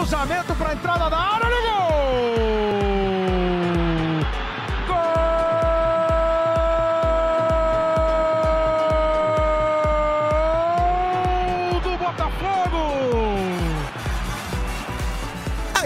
cruzamento para a entrada da área no gol!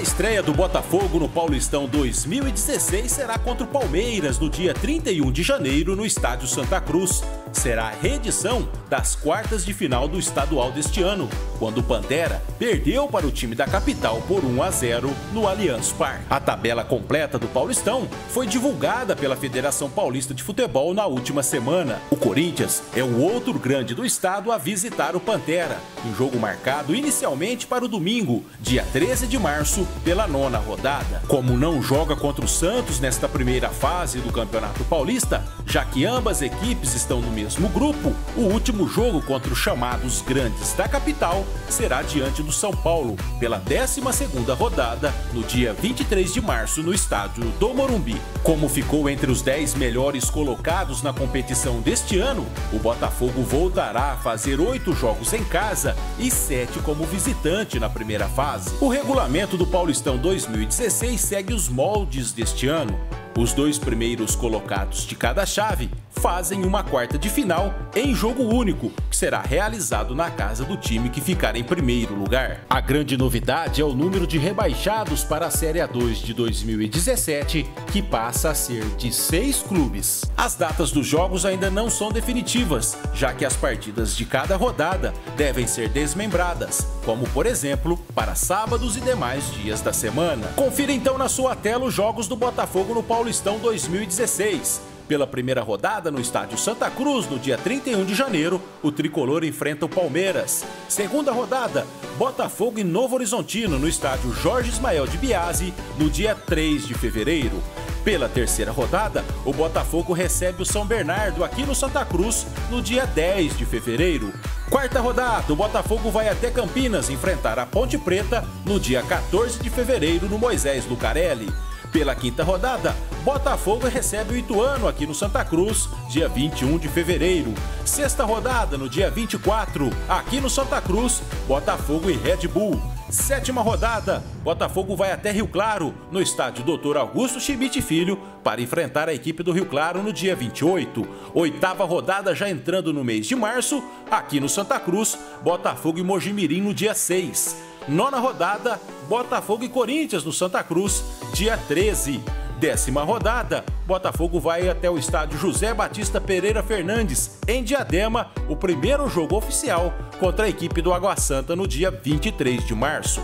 Estreia do Botafogo no Paulistão 2016 será contra o Palmeiras no dia 31 de janeiro no Estádio Santa Cruz. Será a reedição das quartas de final do estadual deste ano, quando o Pantera perdeu para o time da capital por 1 a 0 no Allianz Parque. A tabela completa do Paulistão foi divulgada pela Federação Paulista de Futebol na última semana. O Corinthians é o outro grande do estado a visitar o Pantera, em jogo marcado inicialmente para o domingo, dia 13 de março, pela nona rodada. Como não joga contra o Santos nesta primeira fase do Campeonato Paulista, já que ambas equipes estão no mesmo grupo, o último jogo contra os chamados grandes da capital será diante do São Paulo, pela 12ª rodada, no dia 23 de março no estádio do Morumbi. Como ficou entre os 10 melhores colocados na competição deste ano, o Botafogo voltará a fazer oito jogos em casa e sete como visitante na primeira fase. O regulamento do Paulistão 2016 segue os moldes deste ano. Os dois primeiros colocados de cada chave fazem uma quarta de final em jogo único, que será realizado na casa do time que ficar em primeiro lugar. A grande novidade é o número de rebaixados para a Série A2 de 2017, que passa a ser de seis clubes. As datas dos jogos ainda não são definitivas, já que as partidas de cada rodada devem ser desmembradas, como por exemplo para sábados e demais dias da semana. Confira então na sua tela os jogos do Botafogo no Paulistão 2016. Pela primeira rodada no estádio Santa Cruz, no dia 31 de janeiro, o tricolor enfrenta o Palmeiras. Segunda rodada, Botafogo e Novo Horizontino, no estádio Jorge Ismael de Biase, no dia 3 de fevereiro. Pela terceira rodada, o Botafogo recebe o São Bernardo aqui no Santa Cruz no dia 10 de fevereiro. Quarta rodada, o Botafogo vai até Campinas enfrentar a Ponte Preta no dia 14 de fevereiro no Moisés Lucarelli. Pela quinta rodada, Botafogo recebe o Ituano aqui no Santa Cruz, dia 21 de fevereiro. Sexta rodada, no dia 24, aqui no Santa Cruz, Botafogo e Red Bull. Sétima rodada, Botafogo vai até Rio Claro, no estádio Dr. Augusto Schmidt Filho, para enfrentar a equipe do Rio Claro no dia 28. Oitava rodada já entrando no mês de março, aqui no Santa Cruz, Botafogo e Mojimirim no dia 6. Nona rodada, Botafogo e Corinthians no Santa Cruz, dia 13. Décima rodada, Botafogo vai até o estádio José Batista Pereira Fernandes, em Diadema, o primeiro jogo oficial contra a equipe do Água Santa no dia 23 de março.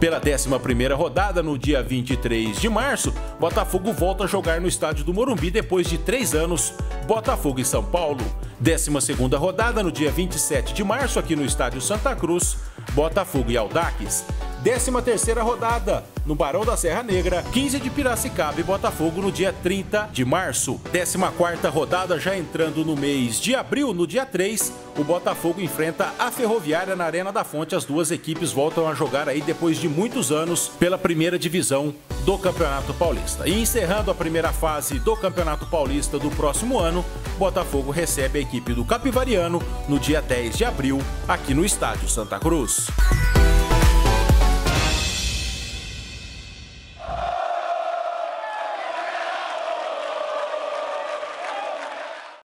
Pela 11 rodada, no dia 23 de março, Botafogo volta a jogar no estádio do Morumbi depois de três anos, Botafogo e São Paulo. 12 rodada, no dia 27 de março, aqui no estádio Santa Cruz, Botafogo e Aldaques. 13 terceira rodada, no Barão da Serra Negra, 15 de Piracicaba e Botafogo no dia 30 de março. 14 quarta rodada já entrando no mês de abril, no dia 3, o Botafogo enfrenta a Ferroviária na Arena da Fonte. As duas equipes voltam a jogar aí depois de muitos anos pela primeira divisão do Campeonato Paulista. E encerrando a primeira fase do Campeonato Paulista do próximo ano, Botafogo recebe a equipe do Capivariano no dia 10 de abril, aqui no Estádio Santa Cruz.